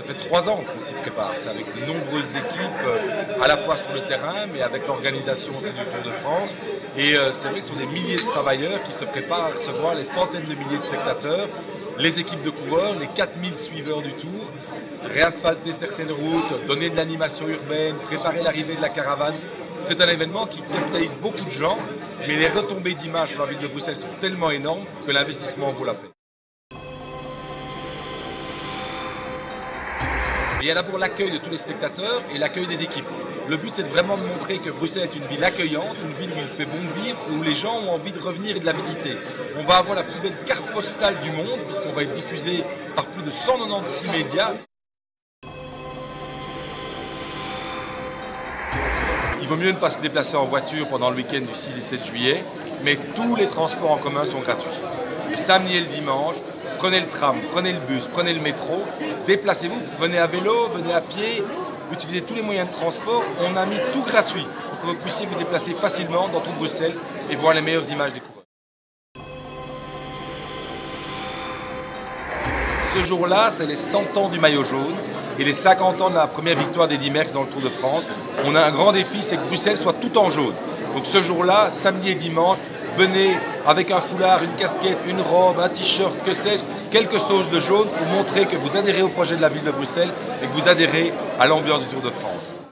Ça fait trois ans qu'on s'y prépare. C'est avec de nombreuses équipes, euh, à la fois sur le terrain, mais avec l'organisation aussi du Tour de France. Et euh, c'est vrai, ce sont des milliers de travailleurs qui se préparent à recevoir les centaines de milliers de spectateurs, les équipes de coureurs, les 4000 suiveurs du Tour, réasphalter certaines routes, donner de l'animation urbaine, préparer l'arrivée de la caravane. C'est un événement qui capitalise beaucoup de gens, mais les retombées d'image pour la ville de Bruxelles sont tellement énormes que l'investissement vaut la peine. Il y a d'abord l'accueil de tous les spectateurs et l'accueil des équipes. Le but, c'est vraiment de montrer que Bruxelles est une ville accueillante, une ville où il fait bon vivre, où les gens ont envie de revenir et de la visiter. On va avoir la plus belle carte postale du monde, puisqu'on va être diffusé par plus de 196 médias. Il vaut mieux ne pas se déplacer en voiture pendant le week-end du 6 et 7 juillet, mais tous les transports en commun sont gratuits. Le samedi et le dimanche, prenez le tram, prenez le bus, prenez le métro, déplacez-vous, venez à vélo, venez à pied, utilisez tous les moyens de transport. On a mis tout gratuit pour que vous puissiez vous déplacer facilement dans tout Bruxelles et voir les meilleures images des coureurs. Ce jour-là, c'est les 100 ans du maillot jaune et les 50 ans de la première victoire d'Eddy Merckx dans le Tour de France. On a un grand défi, c'est que Bruxelles soit tout en jaune. Donc ce jour-là, samedi et dimanche, venez avec un foulard, une casquette, une robe, un t-shirt, que sais-je, quelque chose de jaune pour montrer que vous adhérez au projet de la ville de Bruxelles et que vous adhérez à l'ambiance du Tour de France.